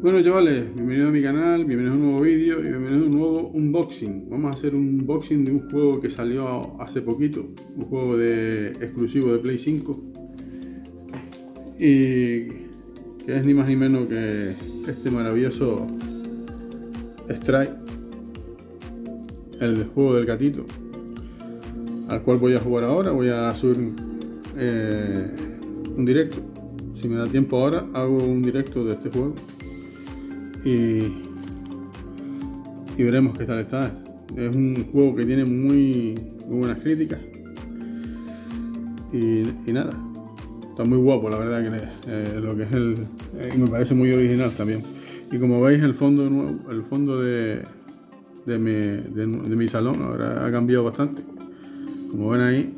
Bueno chavales, bienvenidos a mi canal, bienvenidos a un nuevo vídeo y bienvenidos a un nuevo unboxing. Vamos a hacer un unboxing de un juego que salió hace poquito, un juego de exclusivo de Play 5 y que es ni más ni menos que este maravilloso Strike, el juego del gatito, al cual voy a jugar ahora, voy a subir eh, un directo. Si me da tiempo ahora, hago un directo de este juego y, veremos qué tal está. Es un juego que tiene muy, buenas críticas y, nada, está muy guapo la verdad que eh, lo que es el eh, y me parece muy original también. Y como veis el fondo nuevo, el fondo de, de, mi, de, mi salón ahora ha cambiado bastante. Como ven ahí,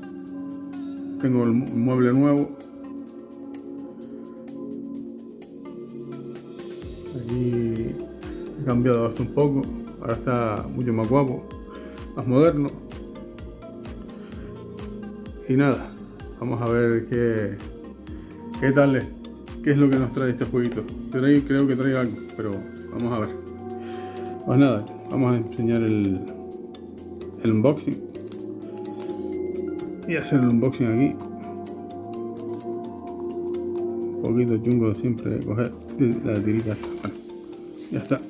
tengo el mueble nuevo Aquí cambiado esto un poco, ahora está mucho más guapo, más moderno. Y nada, vamos a ver qué, qué tal es, qué es lo que nos trae este jueguito. creo que trae algo, pero vamos a ver. Pues nada, vamos a enseñar el, el unboxing. Y hacer el unboxing aquí. Un poquito chungo siempre coger la tirita. Ya está.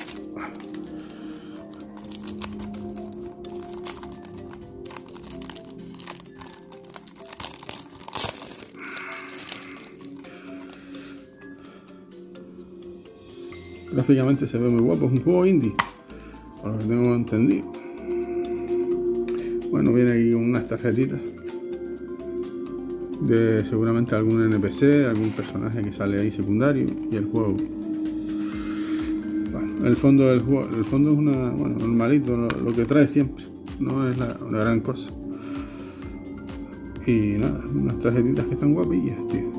Gráficamente se ve muy guapo, es un juego indie, por lo que tengo entendido. Bueno, viene aquí unas tarjetitas de seguramente algún NPC, algún personaje que sale ahí secundario y el juego el fondo del juego, el fondo es una, bueno, normalito, lo, que trae siempre, no es una gran cosa. Y nada, unas tarjetitas que están guapillas, tío.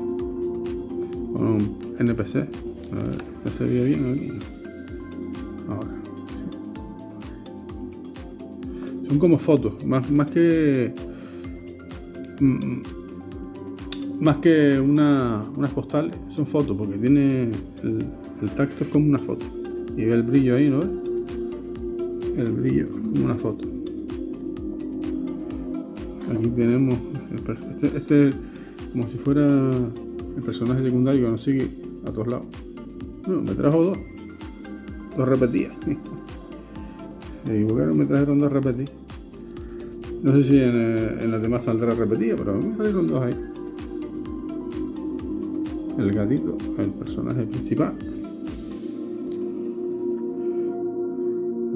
Con un NPC. A ver, que se ve bien aquí. Ahora. Son como fotos, más, más que. Mm, más que una, unas postales, son fotos, porque tiene el, el tacto es como una foto. Y ve el brillo ahí, ¿no? El brillo, como una foto. Aquí tenemos este, este como si fuera el personaje secundario que nos sigue a todos lados. No, me trajo dos. Dos repetidas. Me equivocaron, me trajeron dos repetidas. No sé si en, eh, en las demás saldrá repetida, pero me salieron dos ahí. El gatito, el personaje principal.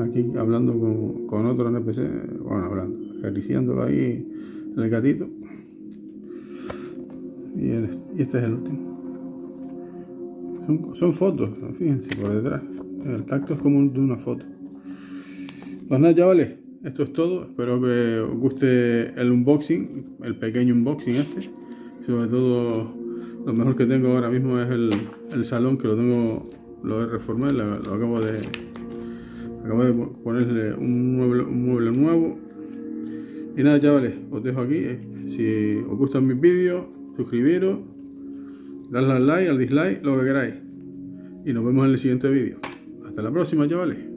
aquí hablando con, otro NPC, bueno, hablando, acariciándolo ahí el gatito. Y, este es el último. Son, fotos, fíjense por detrás. El tacto es como de una foto. Pues nada, chavales, esto es todo. Espero que os guste el unboxing, el pequeño unboxing este. Sobre todo, lo mejor que tengo ahora mismo es el, salón que lo tengo, lo he reformado, lo acabo de, acabo de ponerle un mueble, nuevo y nada chavales os dejo aquí si os gustan mis vídeos suscribiros darle al like al dislike lo que queráis. Y nos vemos en el siguiente vídeo. Hasta la próxima chavales